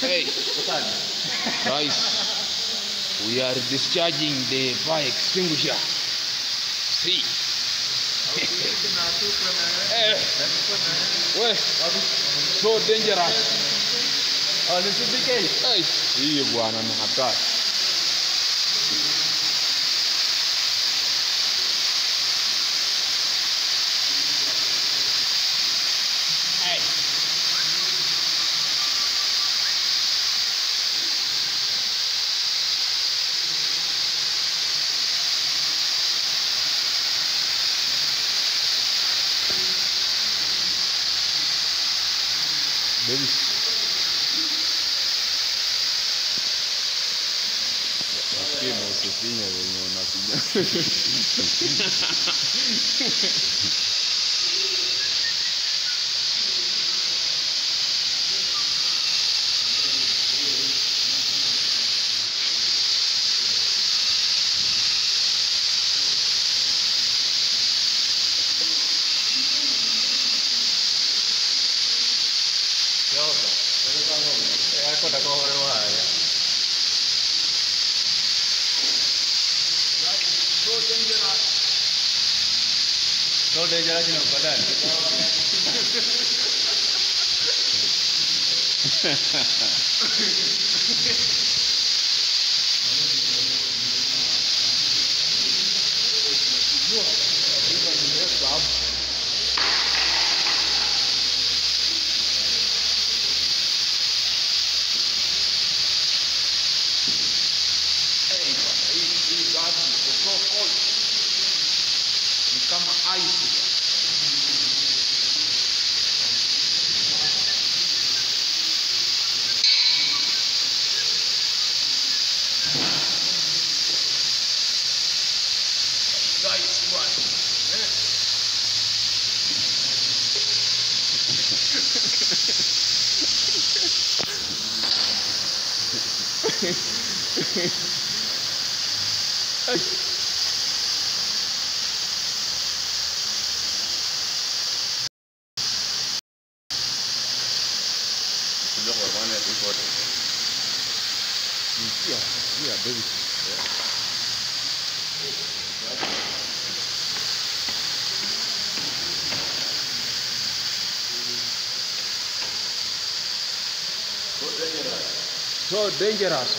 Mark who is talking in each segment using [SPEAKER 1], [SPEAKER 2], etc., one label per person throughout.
[SPEAKER 1] Hey, guys, we are discharging the fire extinguisher. See. We,
[SPEAKER 2] so
[SPEAKER 1] dangerous. Hey, hii bwana ni hatari. Hey. Baby. Rasquemos su piña, güey, no una piña.
[SPEAKER 2] こだこほれはあれそうデジャラシのパターンハハハハ
[SPEAKER 1] kama ice. Guys, Aqui, ó. Baby.
[SPEAKER 2] So dangerous.
[SPEAKER 1] So dangerous.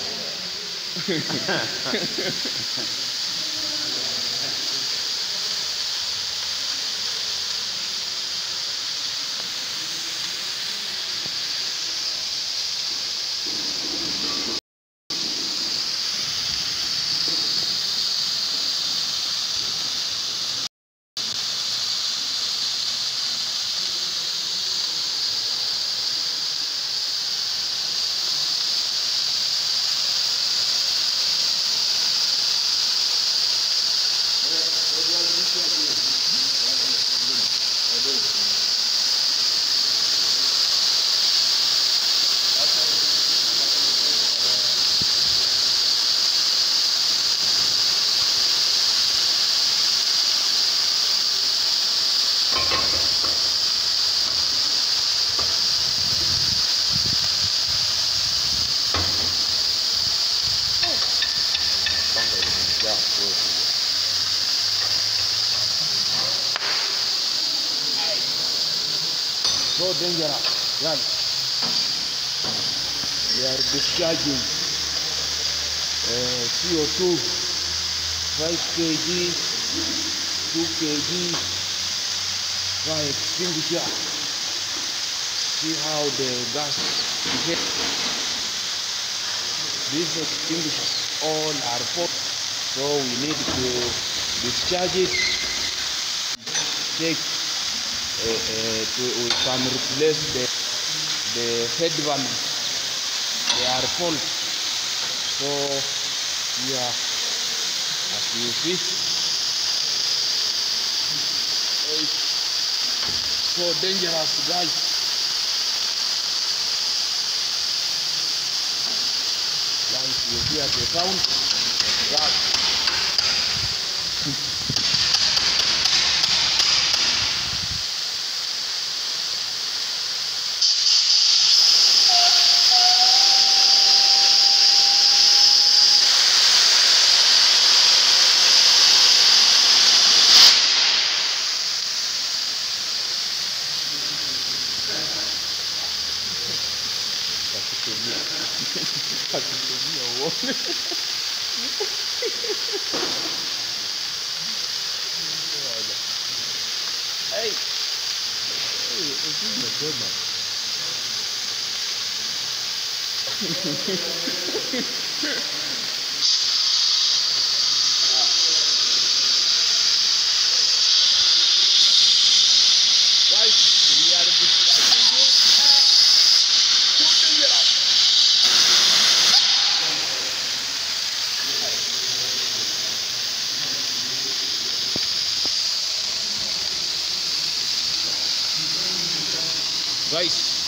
[SPEAKER 1] Right. We are discharging uh, CO2 5 kg, 2 kg, fire extinguisher. See how the gas behaves. These extinguishers all are full, so we need to discharge it. Take to, we can replace the the head vents. They are full. So yeah, as you see, it's so dangerous, guys. Guys, you hear the sound? Yeah. Hey. Hey, umesema. Right, Guys,